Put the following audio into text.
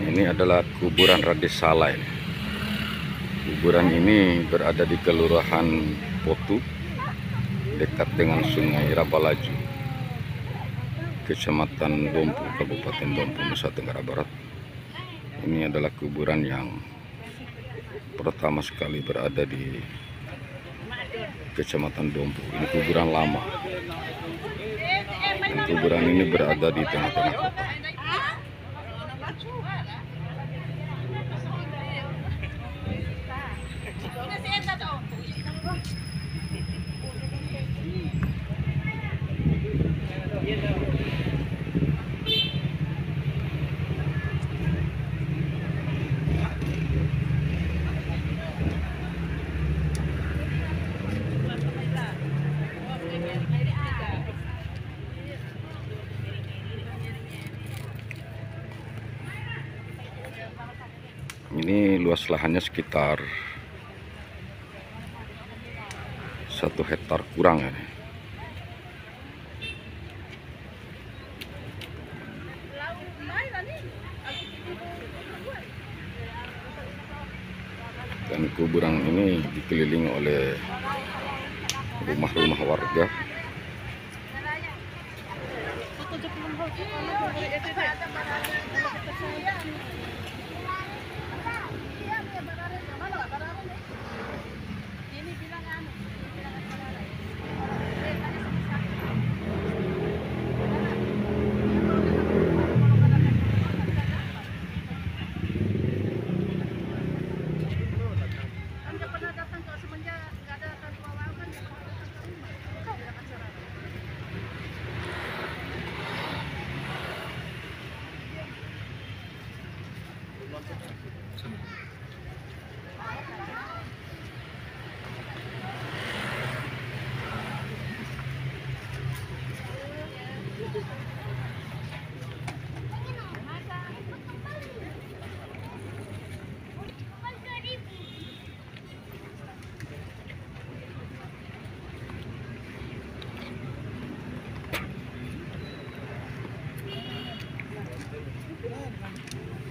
Ini adalah kuburan Radis Salai. Kuburan ini berada di Kelurahan Potu, dekat dengan Sungai Rabalaju, Kecamatan Bompu, Kabupaten Bompu, Nusa Tenggara Barat. Ini adalah kuburan yang pertama sekali berada di Kecamatan Dompu. Ini kuburan lama. Dan kuburan ini berada di tengah-tengah kota. Ini luas lahannya sekitar satu hektar kurang ya. Dan kuburan ini dikelilingi oleh rumah-rumah warga. Good.